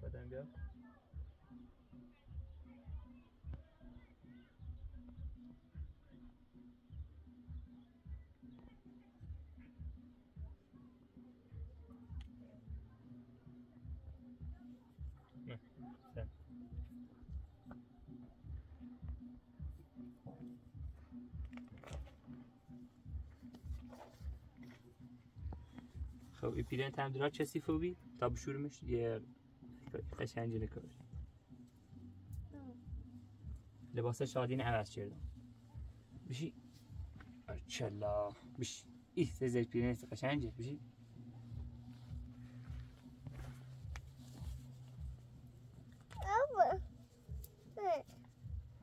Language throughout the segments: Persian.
પતંગ خب این پیرن هم درا چسی فوبی تا بشورمش یه قشنجی نکار لباس شادین عوض کردم بشی. چلا بشی. ای سه پیرن قشنجه. بشی.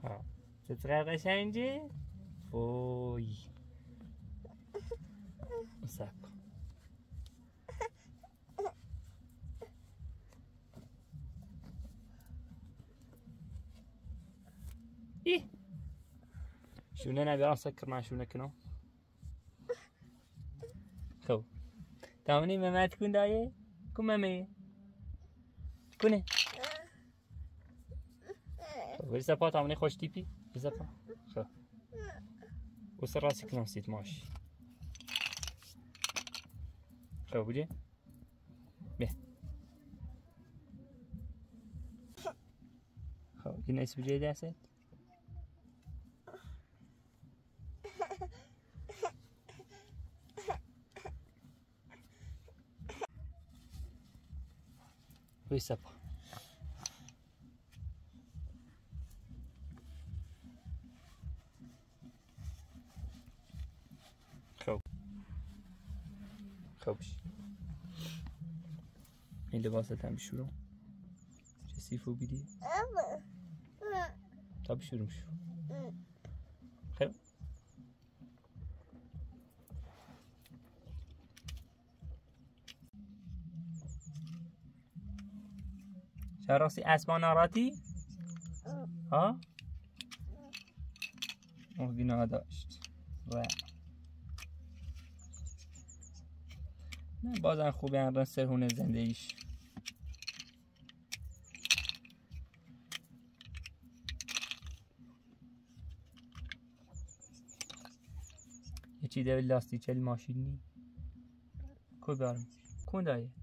ها چطور قشنجه وای. إيه. شو لنا بيرام سكر معي شو نكنو. خو. تاوني ما ما تكون داية؟ كون مامي كونه ولسا با تاوني خوش تيبي؟ ولسا با خو. وصل راسك نسيت ماشي خو بلي بيه. خو جنايس بجي داسك supper? خب این لباست هم بشورم چه سیفو بیدی؟ تا بشورم شو خب شراسي اسما ناراتی؟ ها؟ مهدی داشت. و نه بازم خوبه الان سرهونه زندگیش. یه چی ده لاستیچل ماشینی کو دارم کون دایه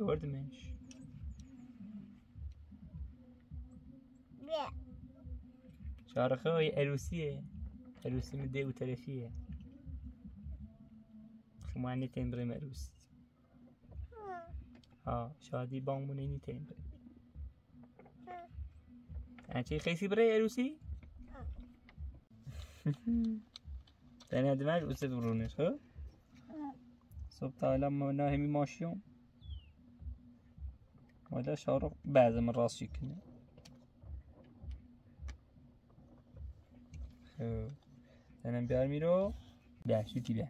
Orada mensch. شارخه های عروسیه عروسی مده و طرفیه خمانی تمبره عروس ها شادی بامونه نی تمبره انچه خیسی برای عروسی؟ تنه دماغ اوست برونش ها؟ لما أنا همي ماشية. ولا شعر بعد من راسي كنا أنا نبيع الميرو بيع شو تبيع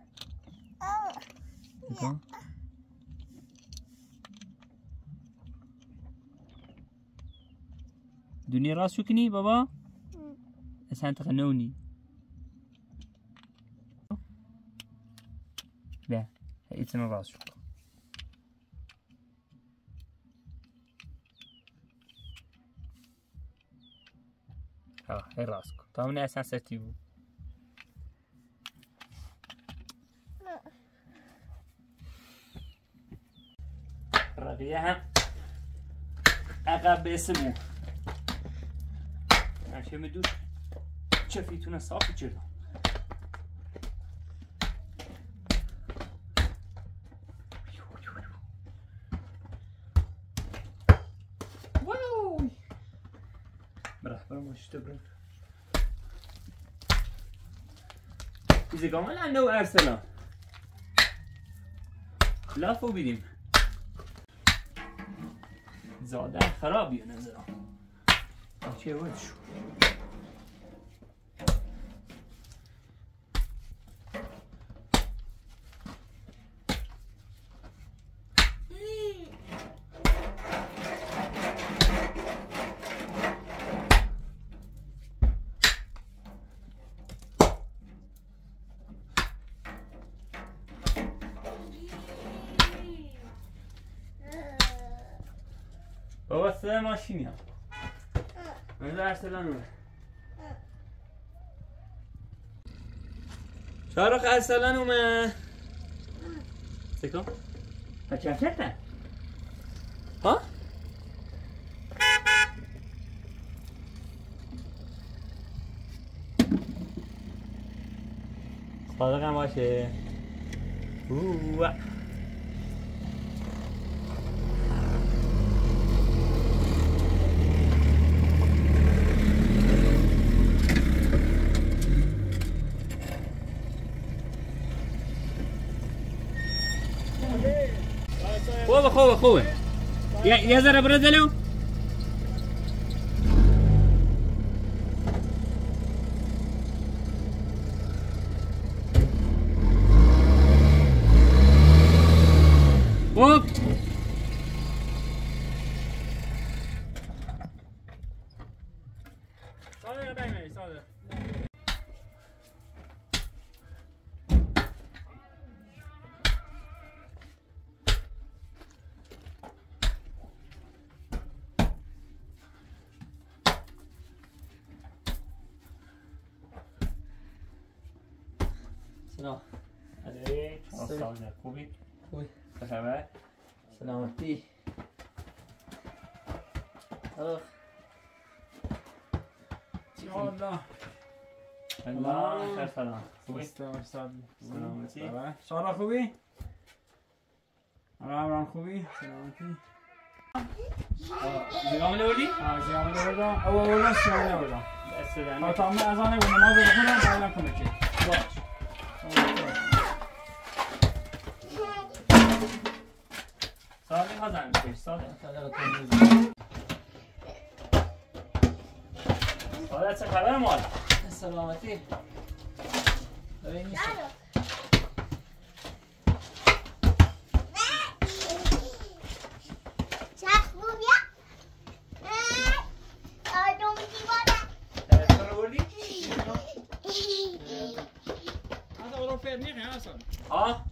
دنيا راسو كني بابا؟ اسان تخنوني کن ها هی راست کن تا من اصلا ستی بود رقیه هم عقب اسمو هرچه میدوش چفیتونه صافی جلو برحبرم وشته برن إذا كمان عنده أرسنال لافو بدیم زاده خرابی نظرم. چه بود شو هم من ارسلان اومد شارخ ارسلان اومد. سکم بچه چه ها؟ صادقم باشه. اوه. خوبه خوبه خوبه یه یه ذره سلام علیک سلام. خوبی خوبی. خبر سلامتی آه Allah. الله خیر سلام خوبی سلامتی Sara خوبی؟ آقا عمران خوبی؟ سلامتی زیگام لوردی آه زیامه بردم او اولا زیامه بردم دست تا دادن تا من از آنه بود نماز بخونم بعدم کنه که باش تمیز صادق چه خبر مال سلامتی ببین نیست تو رو بردی هذا ولو فير نيخي اصلا ها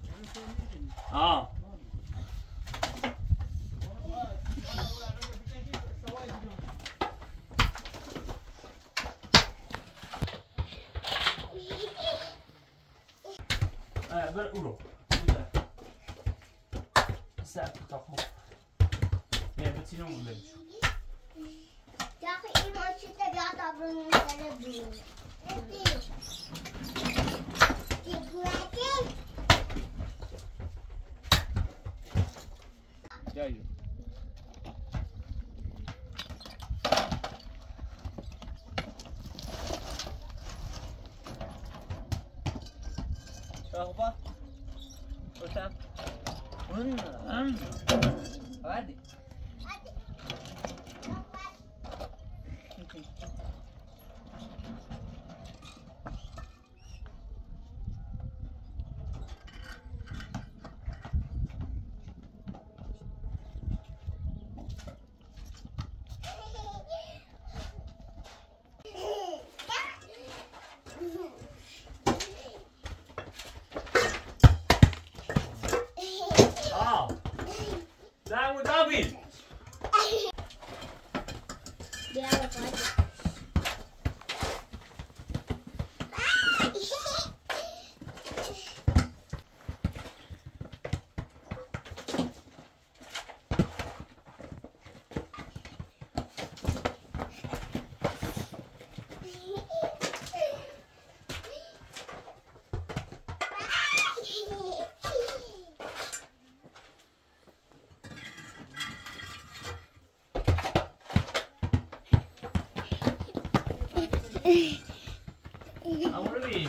ها اه، بر اورو سر تا خوب یه بچینو مونده جاي امور بی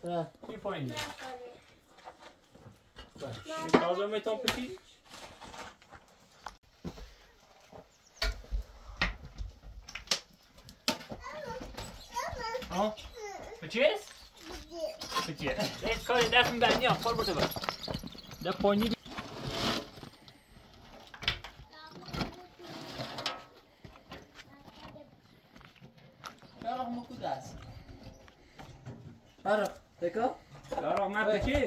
Da. Qui pointe da, Și pauză mai un pic. Ha? Păcesc? Păcesc. Deci, care de-a sunt bani, ia, fără bătă bă. De pornit dejé.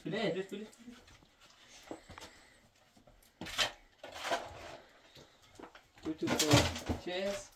плюс, плюс, плюс, плюс. Тут, тут, тут, через.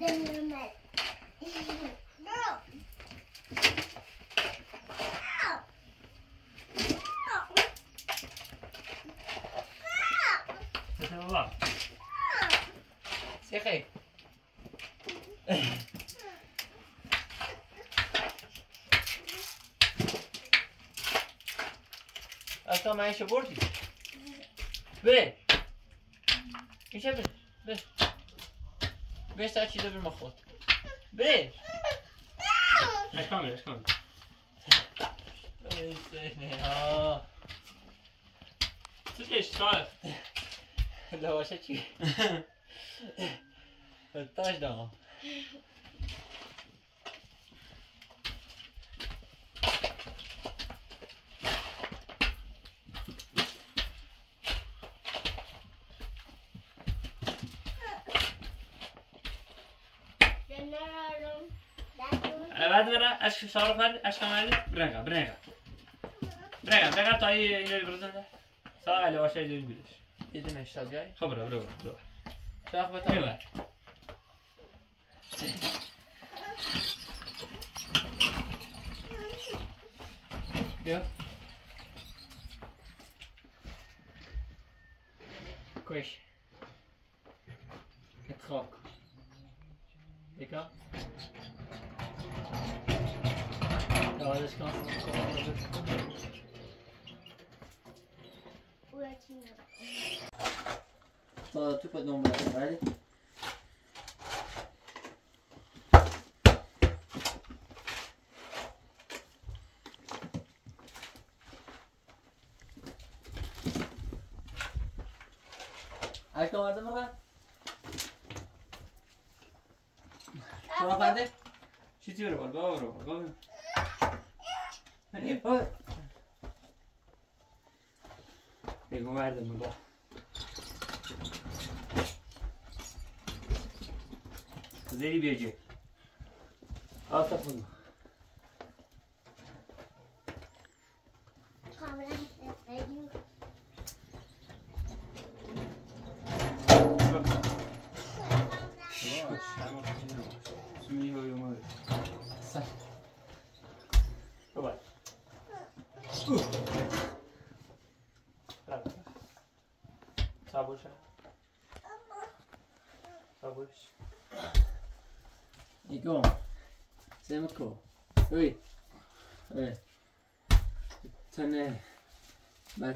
بابا سیخی از تو من بردی بره میشه بره به به به سر چیزا بیر ما خود به اشکال میره اشکال میره آه تو که اشکال لباشه چی؟ تاش دام Generalum. salvo Harry, acho que é Harry. Brega, brega. Brega, brega, tô aí, Inês Brasanda. Só olha, eu achei de Inês. E de Inês, sabe aí? Cobra, brega. Só vai estar. آرش کن Working. تا تو پا دنبال ولی Aşkım vardı mı lan? Şuna vardı. چی برو برو برو برو Hani o بگو مردم با زیری بیجی آسا خونو Kamera.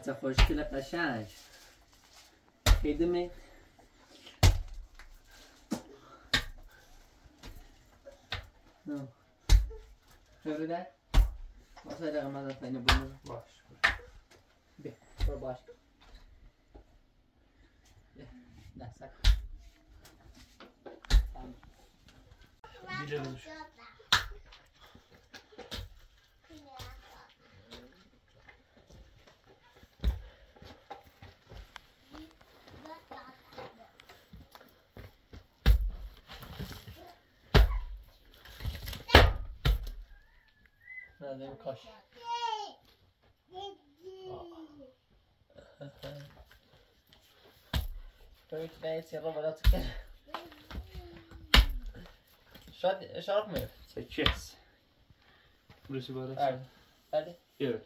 بچه خوشگل قشنگ. خیدمه نه. خیلی ده واسه دقیقه من دفعه اینو بمونم Baş. برو باش. بیا. نه سک Gidelim. نه en een kastje. Nooit weten waarom dat kennen. Zeg, yes. Moet je wel dat Ja.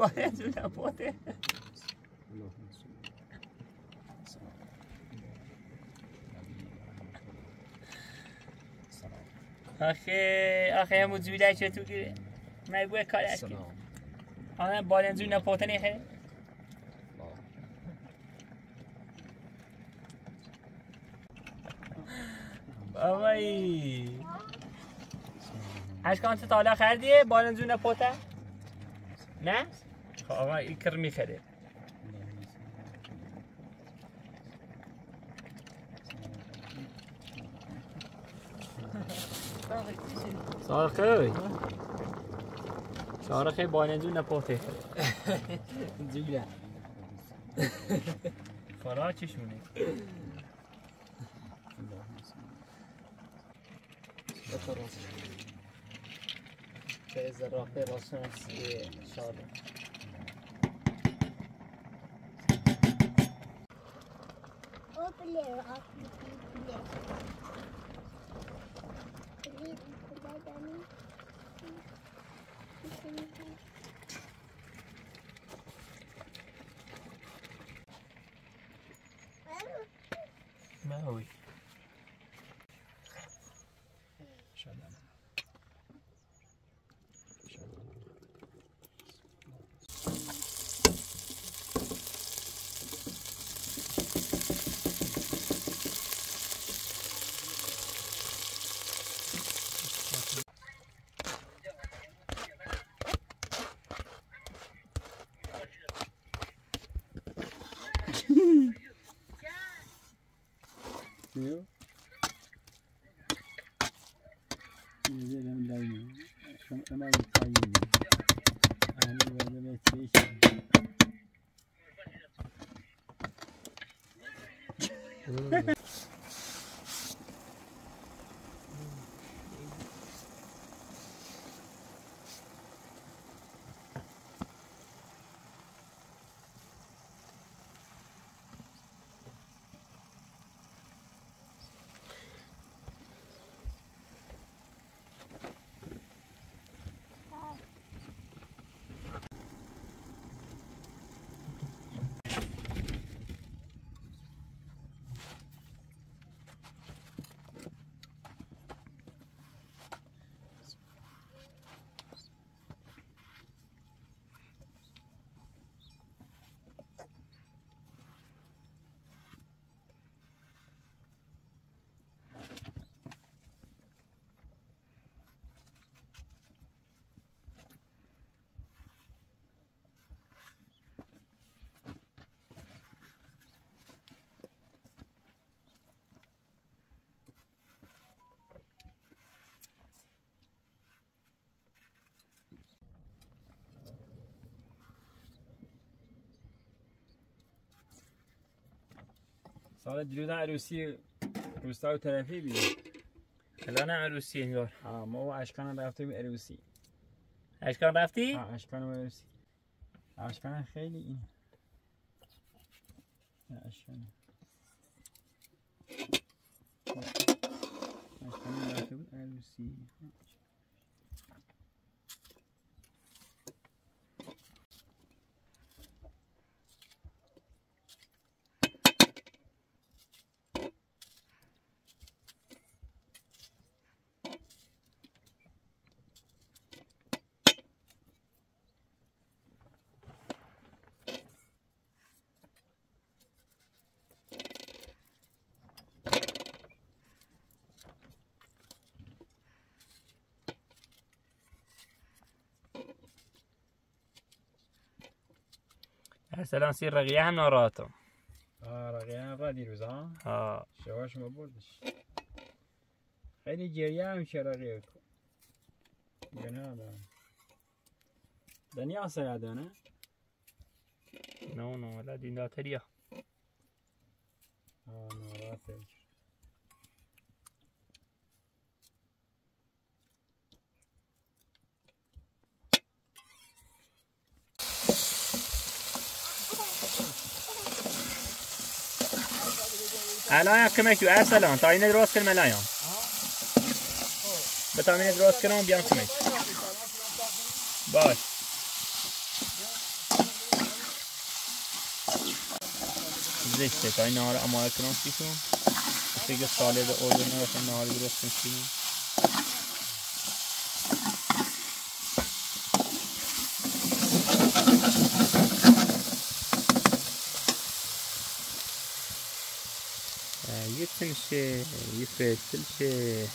باید اون نپاته آخه آخه همون زوده چطوری مگوه کارش کرد آنها بالن زود نپاته نیخه بابایی اشکان تو تالا خردیه بالن زود نپاته نه؟ فاقا ایل کرمی خیده سار خیلی سار خیلی باینه جو نپوته خیلی جو گره پرا چشمونه Thank you. Yeah, I'll be there. xíu. Bây giờ đây nữa. Không có mấy cái gì nữa À, bây giờ đây xíu xíu. Ừ. سال دیروز عروسی روستا و طرفی بیدیم. الان عروسی انگار. آه ما و اشکان رفتیم عروسی. اشکان رفتی؟ آه اشکان و عروسی. اشکان خیلی این. اشکان اشکان رفته بود عروسی. سلام سير رغيه هم ناراتو آه رغيه هم را دیروز ها؟ ها شواش ما بردش خیلی گریه هم شرقیه گناه دارم دنیا سیاده نه؟ نو نو لا دین داتریا آه نه راسه کمێکی ئاسەلان تاینە دروس کرد مەلایان بەتانێت دروس کردەوە بيان کمێک باش زشته تا نهار امایه کنم سیشون تيجي ساله ده اردنه رفتن نهاری دروس کنم الشيء يفاس الشيء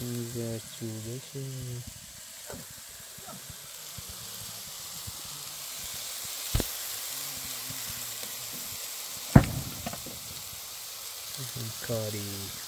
نزات شوبة شيء Cardi.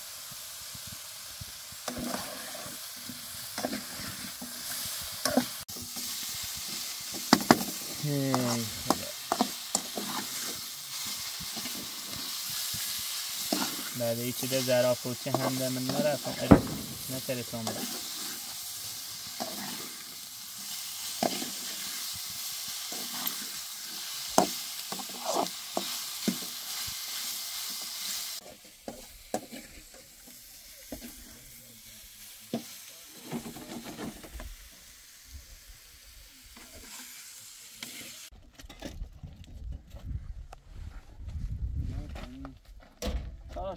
بعد هیچی ده زرافوچه هم ده من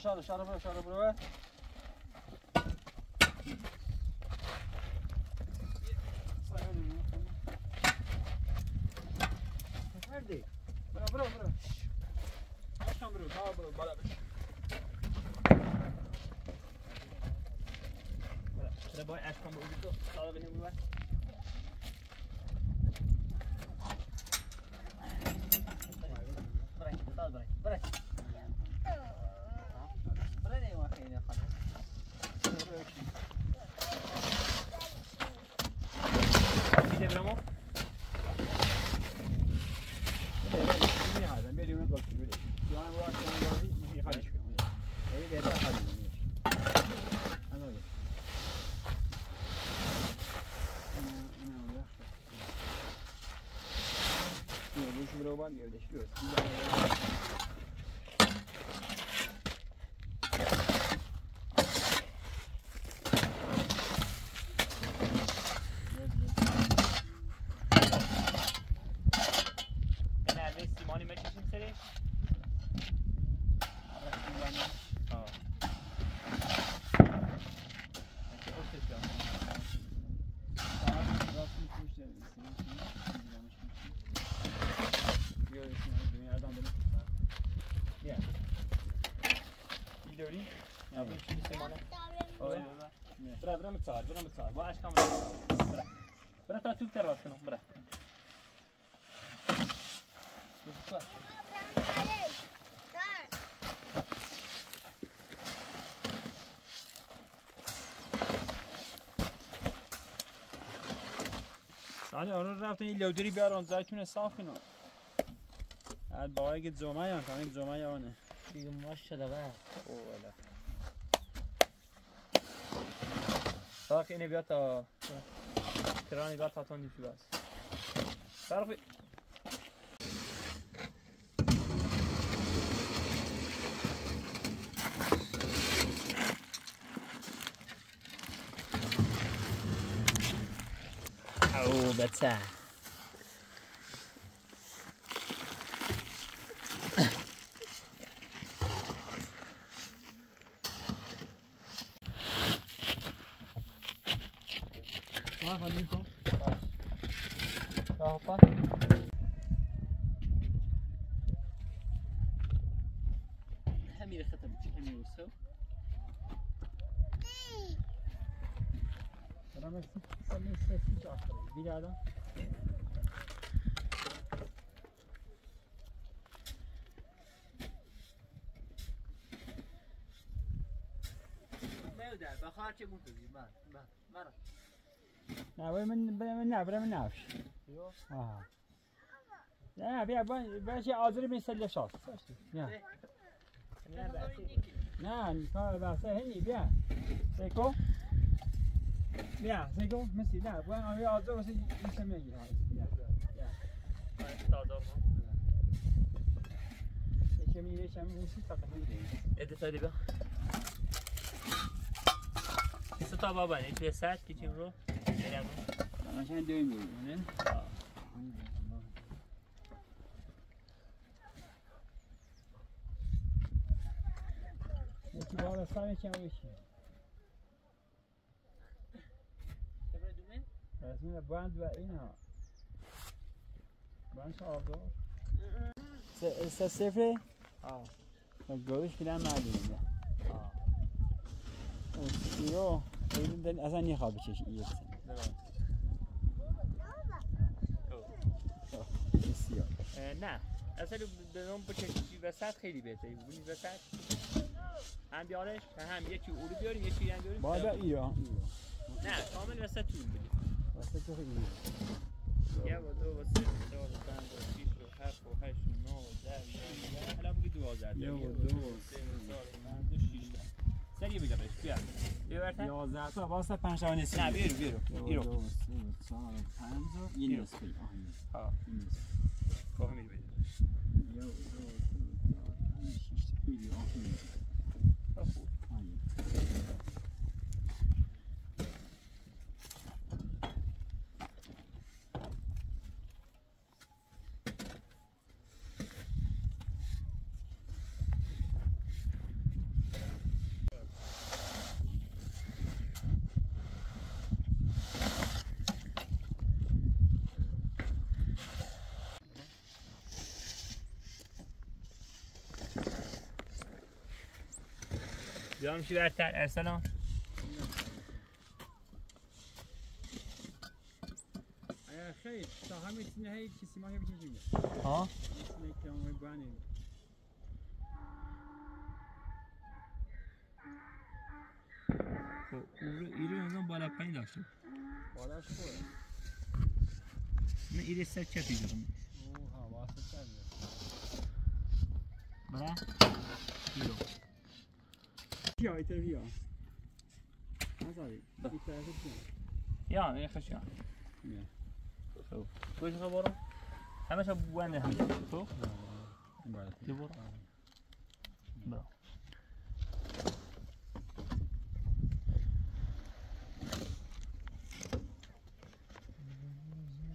aşağı aşağı aşağı buraya. hayvan evleşiyoruz. آره. کنم برا سالی آن رفتن این لودری بیار آن زایتون صاف کنم بعد باید که زومه یا کنم زومه یا آنه دیگه ماشاءالله. برا او والا ساق اینه بیاد تا کرانی بیاد تا تون دیپی بس طرف او بچه ما خواهیم کن راه پا همین ختم چی همین وسو Sana sen sessiz Bir adam. نودر بخار چه منتظر من من من نه وای من من نه برای من نفش. یو آه. نه بیا باشه آذری من شاس. نه نه بسی نه کار واسه هنی بیا. سیکو. بیا سیکو مسی نه با آیا آذر واسه میشه می‌گیره. بیا. تازه یکی میگه شم موسی تا Ede söyle bir. Su tabağı var. İçine sert geçin ro. Gelen قشنگ دوی میری نه یکی بالا سر کم بشی رسمین بند و اینا. بند آبدار؟ سه صفره آه. گوش کدام معلومه آه. ایرو ایرو دل اصلا نخواه بچش اه، نه. اصلا به اون بکشی وسط خیلی بهتری بود ببینید وسط هم بیارش هم یکی اولو بیاریم یکی هم بیاریم بالا ایرو ایرو نه کامل وسط طول بدیم واسه تو ایرو یه و دو و سه و چهار و پنج و شیش و هفت و هشت و نه و ده و حالا بگی دوازده یه و دو. و سه و چهار و پنج و شیش سریع بگم بهش بیا. بیا برتن یازده تا. واسه پنج تا نصفی نه بیرو بیرو. یه و بیرو. دو و سه و چهار و پنج و یه این نصفی. ها این. کافی میری بدیم یه و دو و سه و چهار و پنج، شش تا. بیرو، آه، این نصفی. خوب آه، این. بیا میشی برتر ارسلان خیر تا همین تینه هی کسی ما بکنیم جیبه ها؟ تینه که همه بانیم خب ایرو انگام بالا پایین داشته بالاش خوره من ایره سر اوه حيته فيها يعني خشيان شوف. وش خبره؟ همش وين هم. شوف. تبور برا.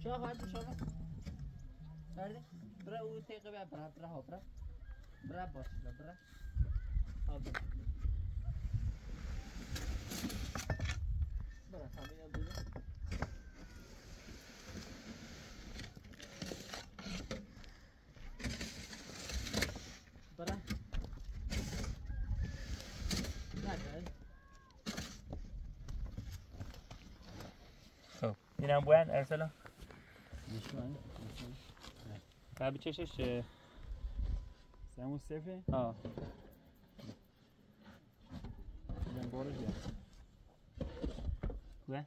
شوف هذا شوف هذا برا وتيقبع برا برا برا. برا بس برا. هذا اینم بوان ارسلان. نشون تا بچشش اه، سمو صفره ها بیا برو بیا. بوان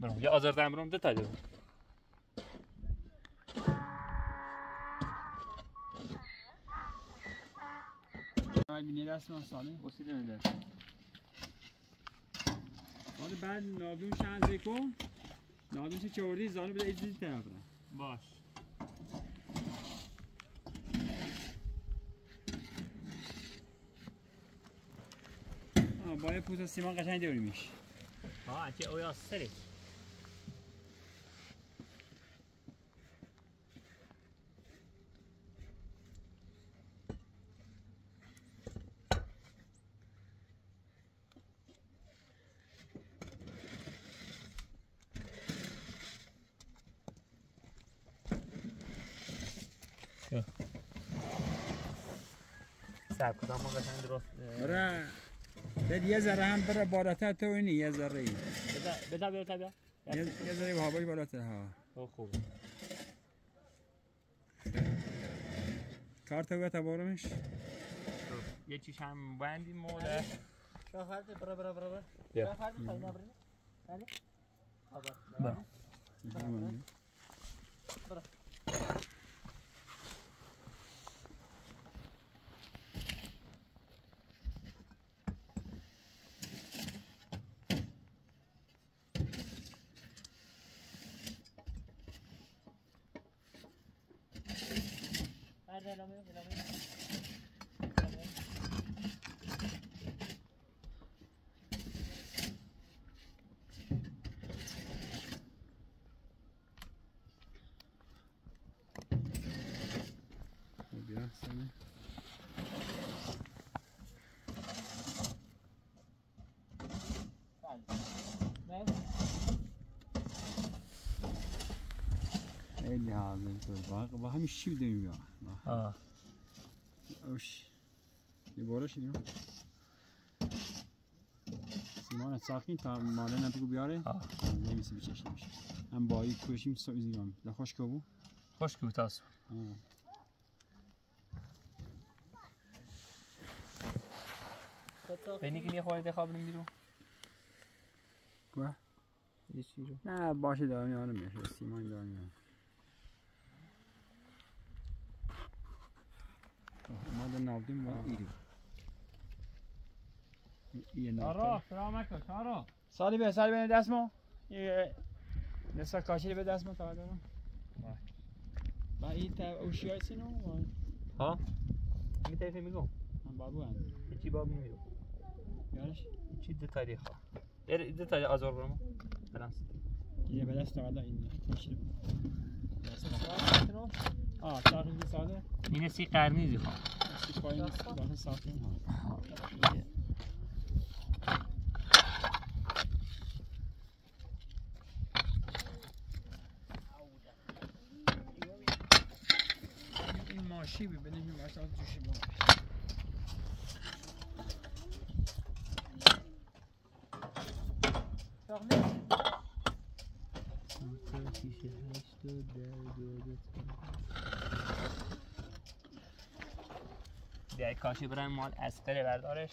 برو یا آزار دمرم دو تا دو آی بینی رسم سالی. وسیله نده حالا بعد نادون شنزه کن نادون چه چوردی زانو بده ایزی طرف را باش. آه با یه پوتا سیمان قشنگ دوری میش ها چه اویا سری. سب کدام ما قشنگ درست برا بد یه ذره هم برا بالاتر تو اینی یه ذره ای. بدا بدا بیا بیا یه ذره به هوای بالاتر ها او خوبه کار تو تا بارمش یه چیش هم بندیم موله شاه hadi bıra bıra bıra bıra. Ya. Şah hadi sayın abone. Hadi. Var var hem işi de ya. آه Oş. Bir bora şimdi. سیمان ساختی تا ماله نبگو بیاره آه. نمیسی بچشنش هم بایی کوشیم سو زیمان لخوش که بو خوش کو تاسو آه. بینی که یه خورده خوابنیم بیرون Quoi یه چی رو نه باشه دارم یارم میشه سیمان دارم یارم ما در ناودیم با ایری یه ناود سلام علیکم سارا سالی به سالی به دست ما نسا کاشی به دست ما تا دارم. با این تا اوشیای سینو ها می تایفه میگم من بابو هم چی باب نمیگم یارش چی دو تاریخ ها دو تاریخ آزار برم فرانس یه به دست تا این کاشی آه ساده سی قرنی زی خواه سی پایین این ماشی بی بده این ماشی با بیای کاشی برن مال اسقره بردارش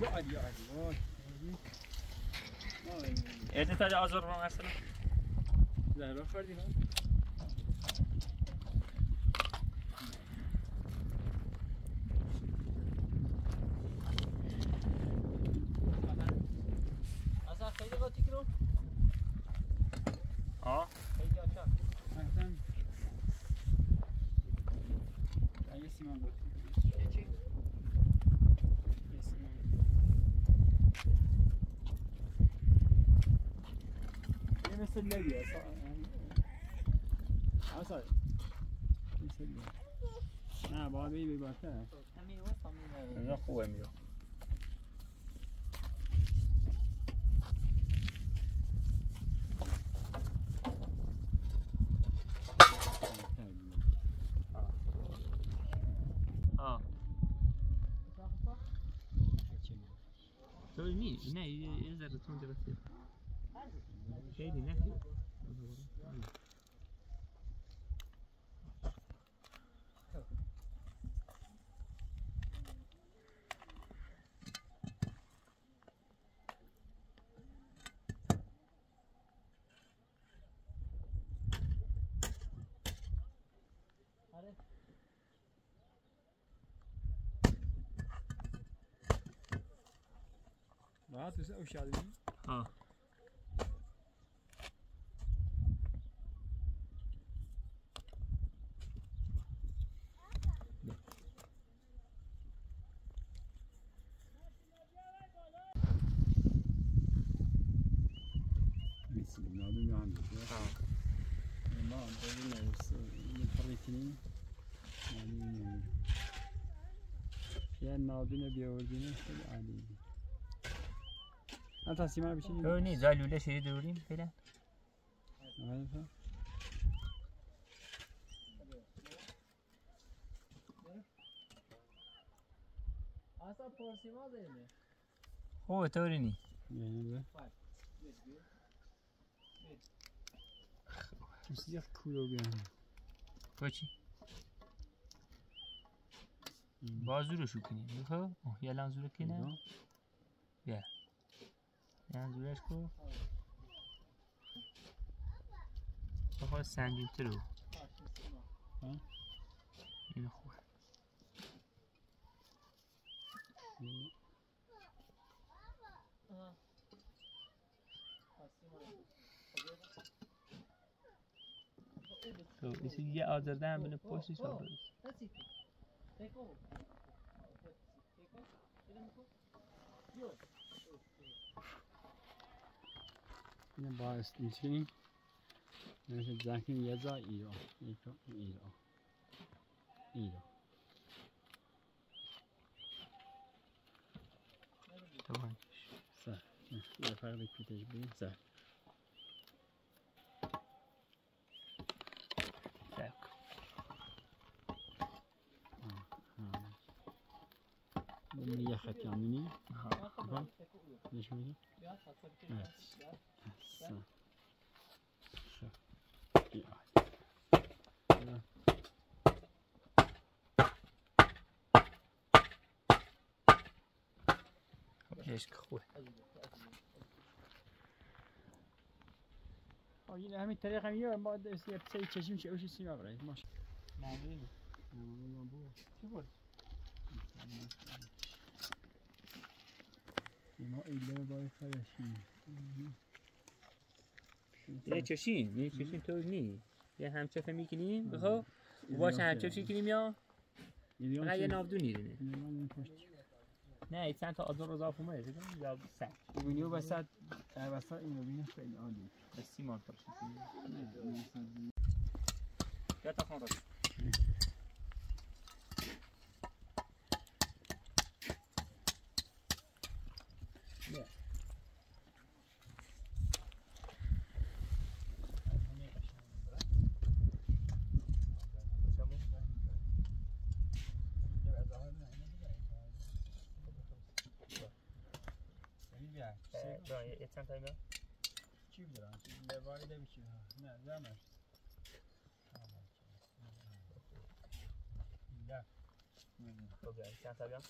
یا علی یا علی وای ارده تا آزار اصلا زهرا خوردی ها؟ نفس الليلة يعني آه سوري نفس الليلة نعم حبيبي باركاش امير وصل من اخوه امير مين هنا يزر تون دابا نه یه یه ذره تون درسته خیلی نه راحت بسه او شادی ها مثل نادو میان ما بودیم نوست یه پلیتینی نادو یه نادون بیاوردیم خیلی عالی هم تصمیم بشینیم تو نی زالوله شدی دوریم فعلا آره تو. اصلا پرسی ما داریم خوبه طوری نی یعنی به کسی یک کولو بیان تو چی؟ با زورشو کنی بخو اوه یه لان زورو کنه یه لان زورش کو بخواه سنجین ترو ها؟ این خوبه. تو ایسی یه آزرده هم بینه پشتش رو برس اینه باعث میشیم نمیشه زنگین یه جا ایران ایران ایران ایران تمام سر یه فرق پیتش بیم سر yakıt ha Tamam. نشون میدی Evet. خب. یا. یا. عشق خوب آه، این همین طریق هم یه ما یه چشم چه اوش سیما برای ماش ما ایله باید فرشیم یه چشین یه چشین تو نی. یه همچفه می‌کنیم بخو باش همچفه کنیم یا؟ فقط یه نابدونی دینه نه این چند تا آدر رو اضافه اومده دیگه یا سر بینی و بسد در وسط اینو بینی خیلی عالی. به سیمان فرش یا تا خان راست Ja, یه چند تا اینا چی بدارم؟ لباری نمیشه نه زمش نه خب یا چند تا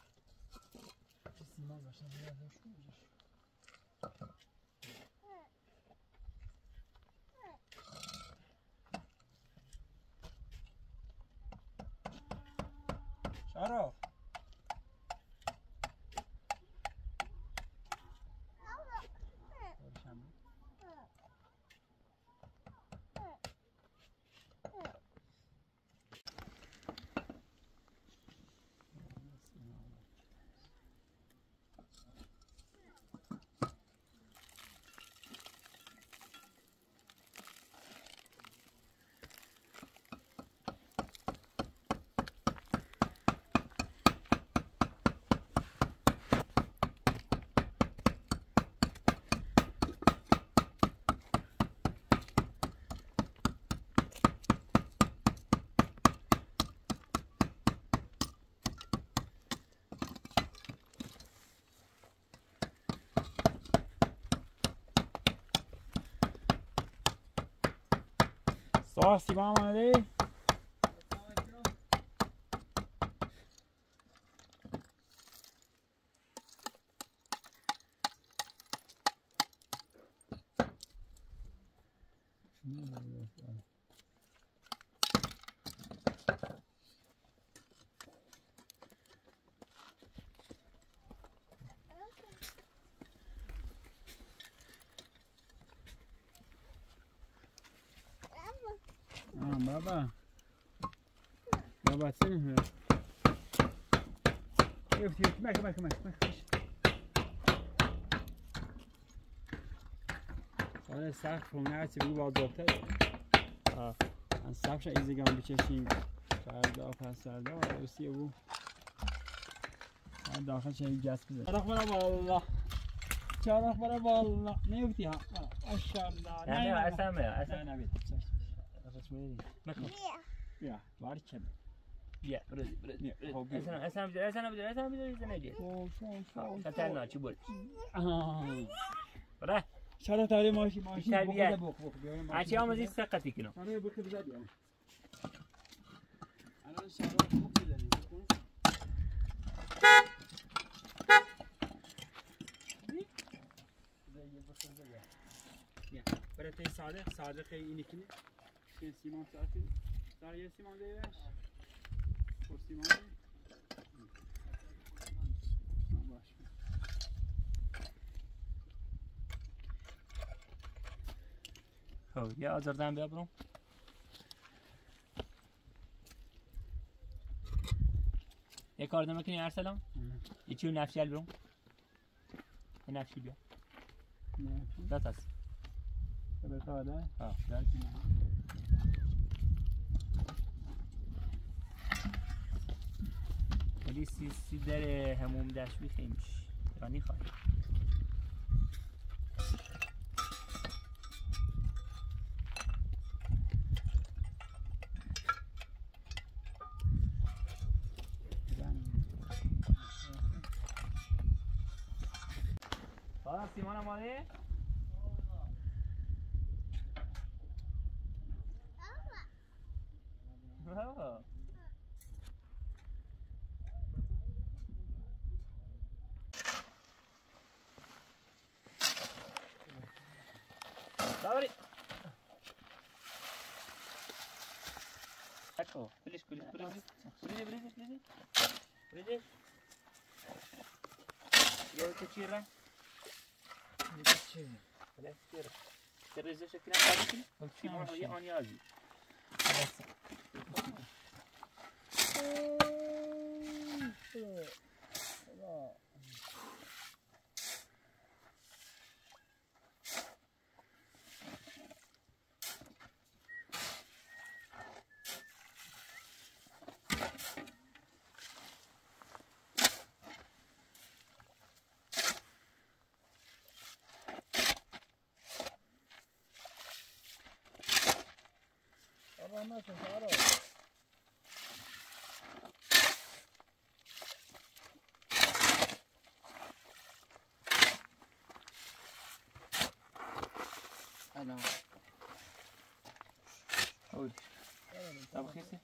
بیام سیما باشه بیادش شارو صح سیما آه بابا بابا سنه يفتي يفتي ماك ماك ماك ماك سال سقف رو نه چه بگو بازدارتر آه. از سقفش ایزی گام بچشیم فردا پس فردا عروسی او من داخل چه جست بزن چراغ برا بالا چراغ برا بالا نیفتی ها ماشاءالله نه نه اصلا نه اصلا نه نکن بیا باری کم بیا برو برو بیا خب بیا اصلا اصلا بجا اصلا بجا اصلا بجا اصلا بجا فو فو فو خطر ناچی بول چرا تاری ماشی ماشی تربیت. بخوره بخ بخ بیارم هرچی آموزی بخوره. سقطی کنم آره بخیر بزد بیارم الان شراب خوب بزنی بکن. بزن یه بخیر بزن. بیا. برای تای صادق صادق اینی کنی سر یه سیمان دیوش پر سیمان دی. آه، باش خب یه آزردن بیا برو یه کار نمی‌کنی ارسلان یه چیو نفشیل برون یه نفشی بیا دات هست به تاله ها دات ولی سی سی در هموم دشوی خیمیش رانی خواهی سیمان آماده؟ بابا داری Ecco, بلیش بلیش بلیش بلیش بلیش بلیش بلیش یو تو چی را؟ بلیش چی را؟ چه ریزه شکلی هم کاری کنی؟ چی ما یه ramas usaron. Ah no. Uy. Bajiste?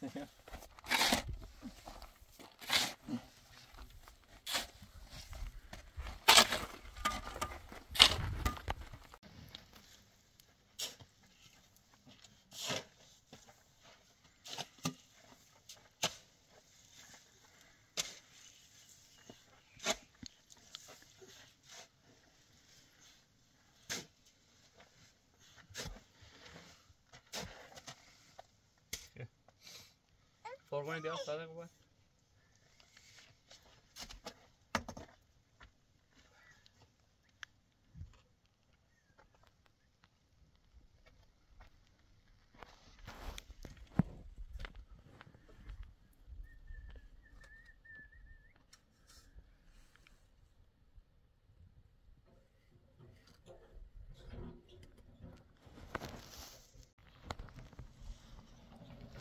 si si bیا صادق بود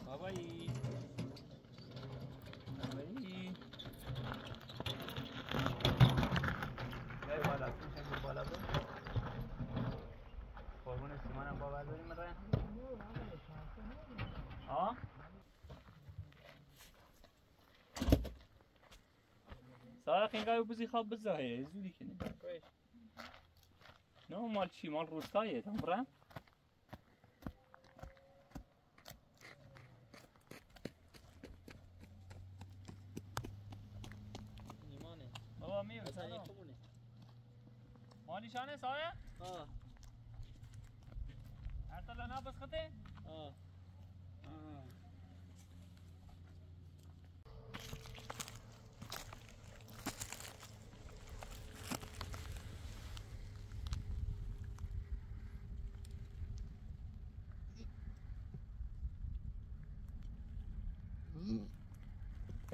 بابایی بابایی بیای بالا میشه بالا برو قربون سیمانم باور داریم ره ها سارا اینقدر بزی خواب بزایه زودی کنی نه مال چی؟ مال روستایه تم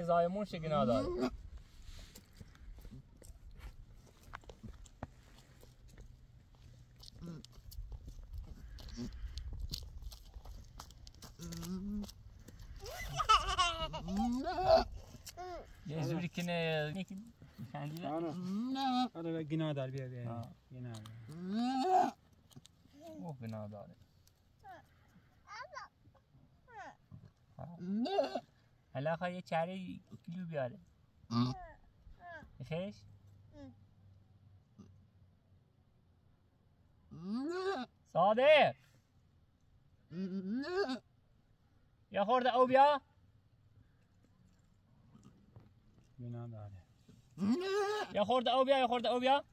Zajmon še gnada. یه چهره کیلو بیاره. خیش صادق یا خورده او بیا. بنا داره. یا خورده او بیا یا خورده او بیا.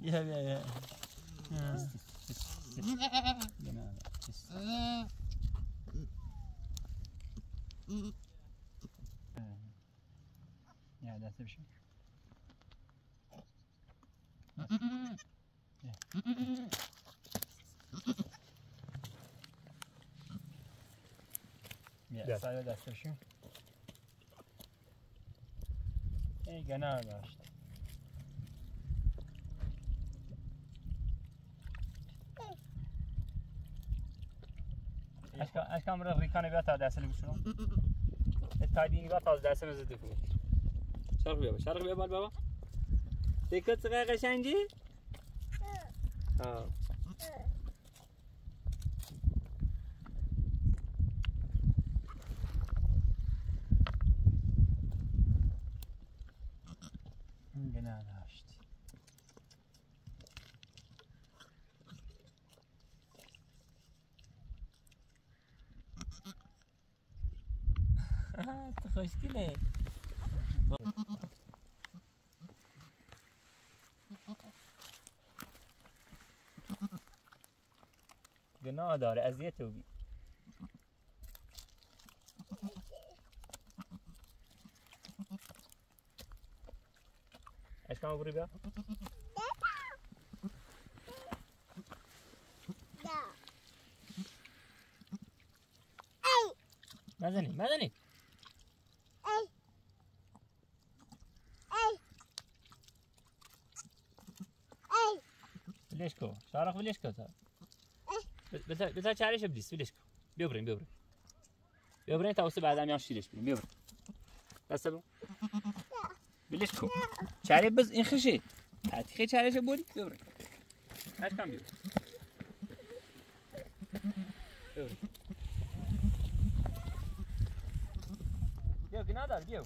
بیا بیا بیا. بنا یا دست بشین بیا. بیا سایه دست بشین ای گناه اشکا اشکا امر ریکانه بیا تا دست نمیشونم تایدینی بیا تا دست نزده کنم شرق بیا شرق بیا بال بابا دکت چقدر قشنگی ها گناه داشت خوشگله گناه داره اذیت او بی اشکام برو بیا. دا مزنی مزنی ای ای ای ولش کو تا بتا بتا چارش ابلیس ولش کو بیا بریم بیا بریم بیا بریم تا واسه بعدا میام شیرش بریم بیا بریم دست برو ولش کو چاره بز این خشه حتی چارش بودی بیا بریم هر کم بیا بریم بیا گناه دار بیا